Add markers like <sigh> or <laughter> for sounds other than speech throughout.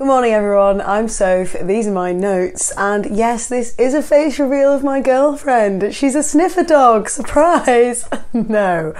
Good morning, everyone. I'm Soph. These are my notes. And yes, this is a face reveal of my girlfriend. She's a sniffer dog. Surprise! <laughs> no.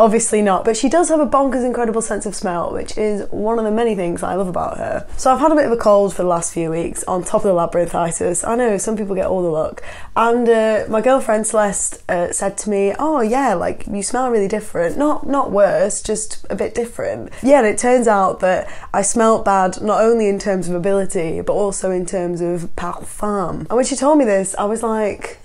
Obviously not, but she does have a bonkers incredible sense of smell, which is one of the many things I love about her. So I've had a bit of a cold for the last few weeks on top of the labyrinthitis. I know some people get all the luck. And uh, my girlfriend Celeste uh, said to me, "Oh yeah, like you smell really different. Not not worse, just a bit different." Yeah, and it turns out that I smelt bad not only in terms of ability, but also in terms of parfum. And when she told me this, I was like,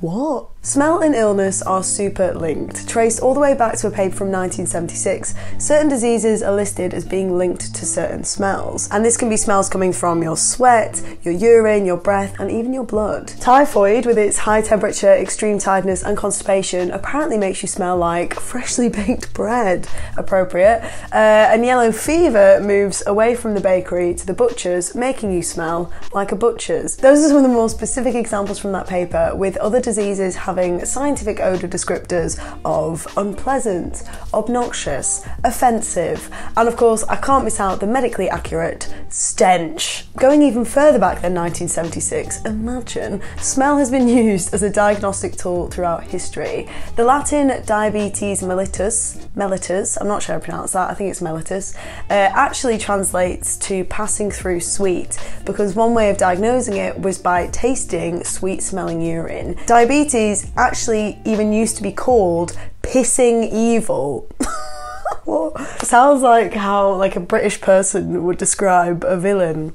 "What?" Smell and illness are super linked. Traced all the way back to a paper from 1976, certain diseases are listed as being linked to certain smells. And this can be smells coming from your sweat, your urine, your breath, and even your blood. Typhoid, with its high temperature, extreme tiredness, and constipation, apparently makes you smell like freshly <laughs> baked bread. Appropriate. Uh, and yellow fever moves away from the bakery to the butcher's, making you smell like a butcher's. Those are some of the more specific examples from that paper, with other diseases having scientific odour descriptors of unpleasant, obnoxious, offensive, and of course, I can't miss out the medically accurate stench. Going even further back than 1976, imagine smell has been <laughs> used as a diagnostic tool throughout history. The Latin diabetes mellitus, mellitus, I'm not sure how to pronounce that, I think it's mellitus, uh, actually translates to passing through sweet because one way of diagnosing it was by tasting sweet smelling urine. Diabetes actually even used to be called pissing evil. <laughs> Sounds like how like a British person would describe a villain.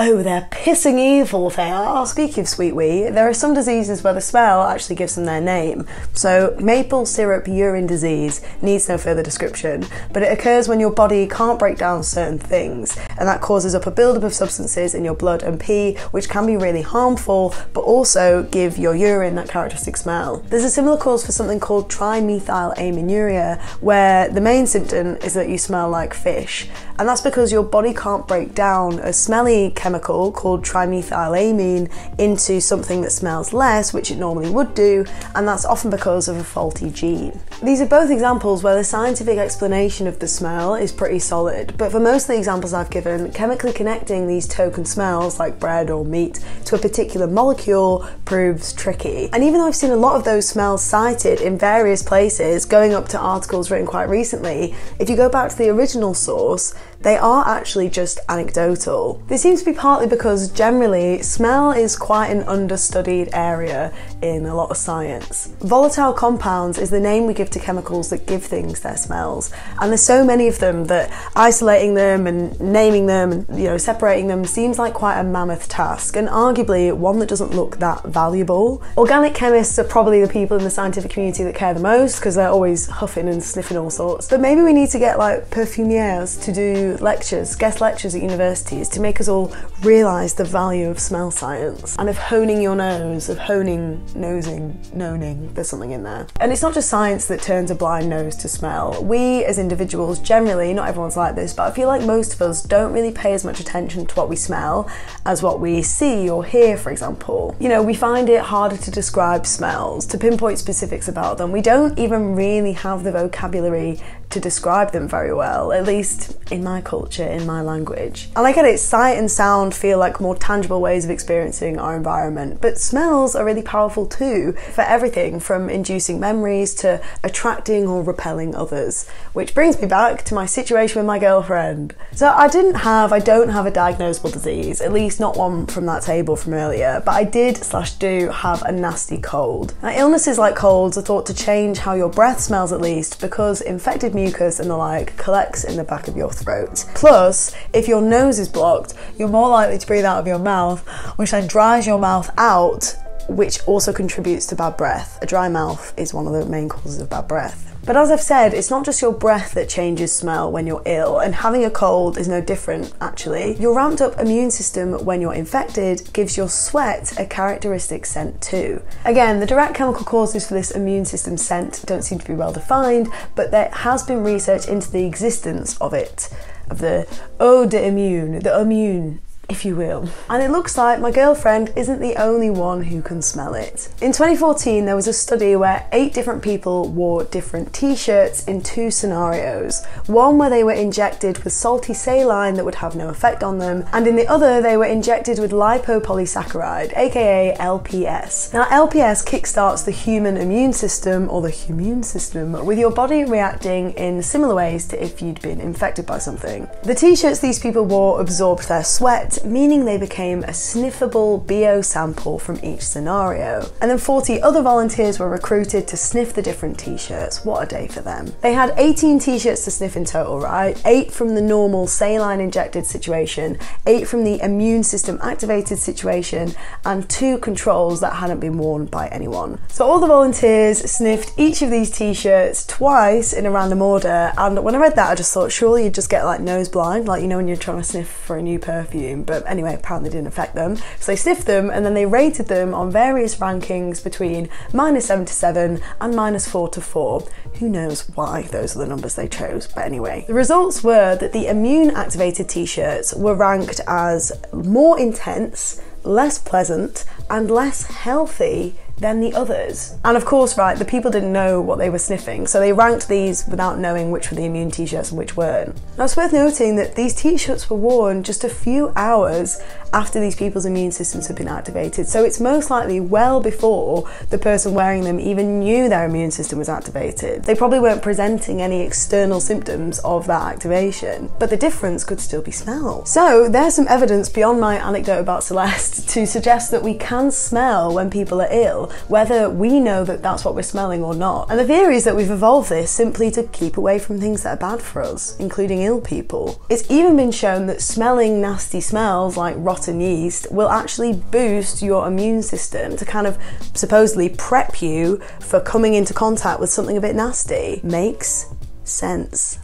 Oh, they're pissing evil, they are. Speaking of sweet wee, there are some diseases where the smell actually gives them their name. So, maple syrup urine disease needs no further description, but it occurs when your body can't break down certain things, and that causes up a buildup of substances in your blood and pee, which can be really harmful, but also give your urine that characteristic smell. There's a similar cause for something called trimethylaminuria, where the main symptom is that you smell like fish, and that's because your body can't break down a smelly chemical called trimethylamine into something that smells less, which it normally would do, and that's often because of a faulty gene. These are both examples where the scientific explanation of the smell is pretty solid, but for most of the examples I've given, chemically connecting these token smells like bread or meat to a particular molecule proves tricky. And even though I've seen a lot of those smells cited in various places, going up to articles written quite recently, if you go back to the original source, they are actually just anecdotal. This seems to be partly because generally smell is quite an understudied area in a lot of science. Volatile compounds is the name we give to chemicals that give things their smells, and there's so many of them that isolating them and naming them and you know separating them seems like quite a mammoth task, and arguably one that doesn't look that valuable. Organic chemists are probably the people in the scientific community that care the most because they're always huffing and sniffing all sorts. But maybe we need to get like perfumiers to do lectures, guest lectures at universities to make us all realise the value of smell science and of honing your nose, of honing, nosing, noning, there's something in there. And it's not just science that turns a blind nose to smell. We as individuals generally, not everyone's like this, but I feel like most of us don't really pay as much attention to what we smell as what we see or hear, for example. You know, we find it harder to describe smells, to pinpoint specifics about them. We don't even really have the vocabulary to describe them very well, at least in my culture, in my language. And I get it, sight and sound feel like more tangible ways of experiencing our environment, but smells are really powerful too, for everything from inducing memories to attracting or repelling others. Which brings me back to my situation with my girlfriend. So I didn't have, I don't have a diagnosable disease, at least not one from that table from earlier, but I did slash do have a nasty cold. Now illnesses like colds are thought to change how your breath smells at least because infected mucus and the like collects in the back of your throat. Plus, if your nose is blocked, you're more likely to breathe out of your mouth, which then dries your mouth out, which also contributes to bad breath. A dry mouth is one of the main causes of bad breath. But as I've said, it's not just your breath that changes smell when you're ill, and having a cold is no different actually. Your ramped up immune system when you're infected gives your sweat a characteristic scent too. Again, the direct chemical causes for this immune system scent don't seem to be well defined, but there has been research into the existence of it, of the eau de immune, the immune if you will. And it looks like my girlfriend isn't the only one who can smell it. In 2014, there was a study where eight different people wore different t shirts in two scenarios. One where they were injected with salty saline that would have no effect on them, and in the other, they were injected with lipopolysaccharide, aka LPS. Now, LPS kickstarts the human immune system, or the immune system, with your body reacting in similar ways to if you'd been infected by something. The t shirts these people wore absorbed their sweat meaning they became a sniffable BO sample from each scenario. And then 40 other volunteers were recruited to sniff the different t-shirts. What a day for them. They had 18 t-shirts to sniff in total, right? 8 from the normal saline injected situation, 8 from the immune system activated situation, and 2 controls that hadn't been worn by anyone. So all the volunteers sniffed each of these t-shirts twice in a random order, and when I read that I just thought surely you'd just get like nose blind, like you know when you're trying to sniff for a new perfume but anyway, apparently didn't affect them. So they sniffed them and then they rated them on various rankings between minus 7 to 7 and minus 4 to 4. Who knows why those are the numbers they chose, but anyway. The results were that the immune activated t shirts were ranked as more intense, less pleasant, and less healthy than the others. And of course, right, the people didn't know what they were sniffing, so they ranked these without knowing which were the immune t shirts and which weren't. Now, it's worth noting that these t shirts were worn just a few hours after these people's immune systems had been activated, so it's most likely well before the person wearing them even knew their immune system was activated. They probably weren't presenting any external symptoms of that activation, but the difference could still be smelled. So, there's some evidence beyond my anecdote about Celeste <laughs> to suggest that we can smell when people are ill whether we know that that's what we're smelling or not. And the theory is that we've evolved this simply to keep away from things that are bad for us, including ill people. It's even been shown that smelling nasty smells like rotten yeast will actually boost your immune system to kind of supposedly prep you for coming into contact with something a bit nasty. Makes sense.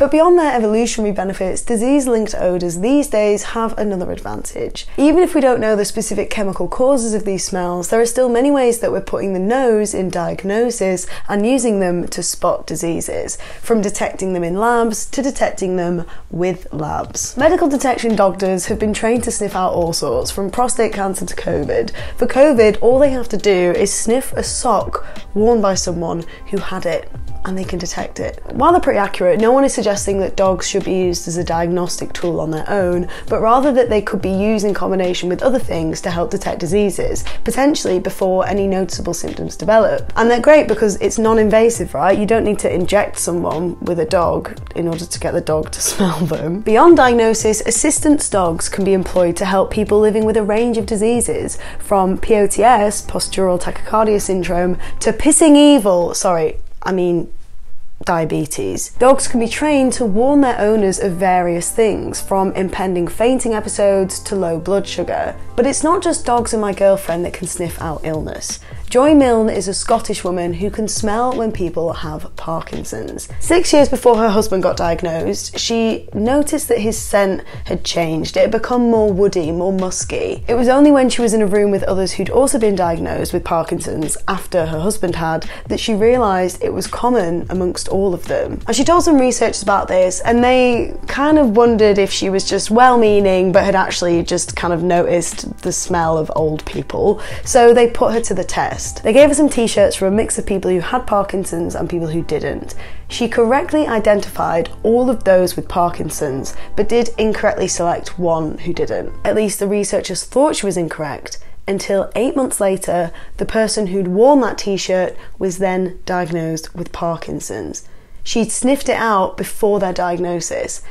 But beyond their evolutionary benefits, disease linked odours these days have another advantage. Even if we don't know the specific chemical causes of these smells, there are still many ways that we're putting the nose in diagnosis and using them to spot diseases, from detecting them in labs to detecting them with labs. Medical detection doctors have been trained to sniff out all sorts, from prostate cancer to COVID. For COVID, all they have to do is sniff a sock worn by someone who had it and they can detect it. While they're pretty accurate, no one is suggesting that dogs should be used as a diagnostic tool on their own, but rather that they could be used in combination with other things to help detect diseases, potentially before any noticeable symptoms develop. And they're great because it's non invasive, right? You don't need to inject someone with a dog in order to get the dog to <laughs> smell them. Beyond diagnosis, assistance dogs can be employed to help people living with a range of diseases, from POTS, postural tachycardia syndrome, to pissing evil, sorry, I mean, diabetes. Dogs can be trained to warn their owners of various things, from impending fainting episodes to low blood sugar. But it's not just dogs and my girlfriend that can sniff out illness. Joy Milne is a Scottish woman who can smell when people have Parkinson's. Six years before her husband got diagnosed, she noticed that his scent had changed. It had become more woody, more musky. It was only when she was in a room with others who'd also been diagnosed with Parkinson's after her husband had that she realised it was common amongst all of them. And she told some researchers about this, and they kind of wondered if she was just well meaning but had actually just kind of noticed the smell of old people. So they put her to the test. They gave her some t shirts for a mix of people who had Parkinson's and people who didn't. She correctly identified all of those with Parkinson's, but did incorrectly select one who didn't. At least the researchers thought she was incorrect until eight months later, the person who'd worn that t shirt was then diagnosed with Parkinson's. She'd sniffed it out before their diagnosis.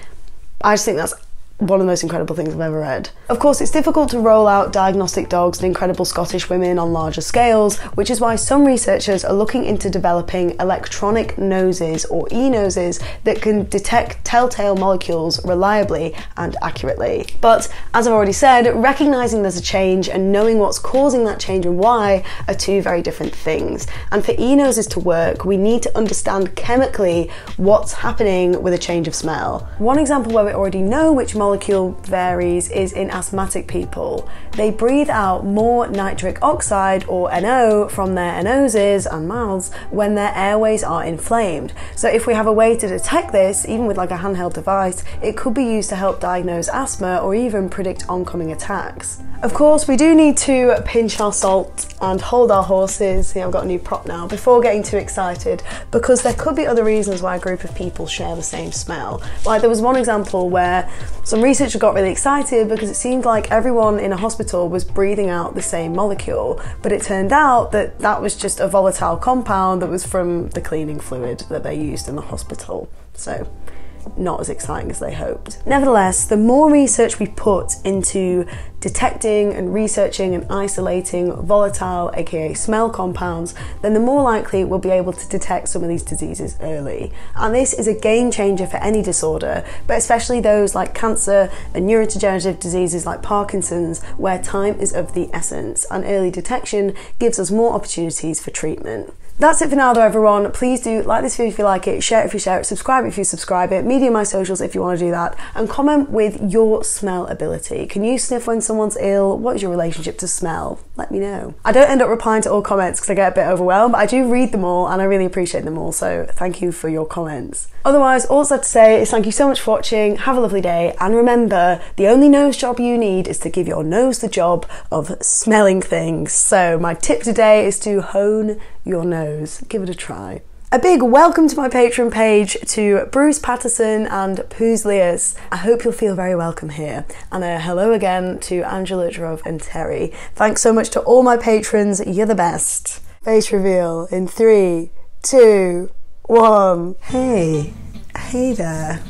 I just think that's one of the most incredible things I've ever read. Of course, it's difficult to roll out diagnostic dogs and incredible Scottish women on larger scales, which is why some researchers are looking into developing electronic noses or e noses that can detect telltale molecules reliably and accurately. But as I've already said, recognizing there's a change and knowing what's causing that change and why are two very different things. And for e noses to work, we need to understand chemically what's happening with a change of smell. One example where we already know which molecule molecule varies is in asthmatic people. They breathe out more nitric oxide or NO from their noses and mouths when their airways are inflamed. So if we have a way to detect this, even with like a handheld device, it could be used to help diagnose asthma or even predict oncoming attacks. Of course, we do need to pinch our salt and hold our horses. Yeah, I've got a new prop now before getting too excited because there could be other reasons why a group of people share the same smell. Like there was one example where some researcher got really excited because it seemed like everyone in a hospital was breathing out the same molecule, but it turned out that that was just a volatile compound that was from the cleaning fluid that they used in the hospital. So not as exciting as they hoped. Nevertheless, the more research we put into detecting and researching and isolating volatile, aka smell compounds, then the more likely we'll be able to detect some of these diseases early. And this is a game changer for any disorder, but especially those like cancer and neurodegenerative diseases like Parkinson's, where time is of the essence, and early detection gives us more opportunities for treatment. That's it for now though everyone. Please do like this video if you like it, share it if you share it, subscribe if you subscribe it, media my socials if you want to do that, and comment with your smell ability. Can you sniff when someone's ill? What is your relationship to smell? Let me know. I don't end up replying to all comments because I get a bit overwhelmed, but I do read them all and I really appreciate them all, so thank you for your comments. Otherwise, all I have to say is thank you so much for watching, have a lovely day, and remember, the only nose job you need is to give your nose the job of smelling things. So my tip today is to hone your nose. Give it a try. A big welcome to my Patreon page to Bruce Patterson and Poozlius. I hope you'll feel very welcome here. And a hello again to Angela Drove and Terry. Thanks so much to all my patrons. You're the best. Face reveal in three, two, one. Hey, hey there.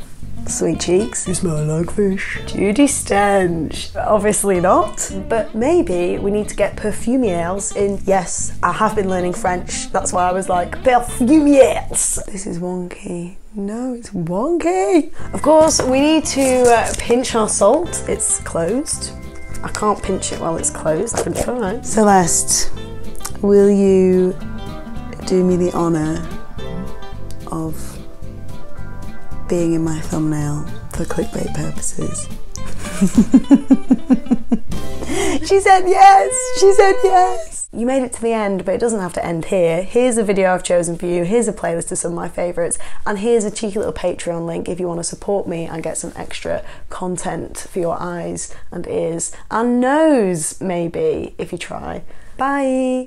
Sweet cheeks. You smell like fish. Judy Stench. Obviously not. But maybe we need to get perfumiers in. Yes, I have been learning French. That's why I was like, perfumiers. This is wonky. No, it's wonky. Of course, we need to uh, pinch our salt. It's closed. I can't pinch it while it's closed. I can try. Celeste, will you do me the honour of being in my thumbnail for clickbait purposes. <laughs> she said yes! She said yes! You made it to the end, but it doesn't have to end here. Here's a video I've chosen for you, here's a playlist of some of my favourites, and here's a cheeky little Patreon link if you want to support me and get some extra content for your eyes and ears and nose, maybe, if you try. Bye!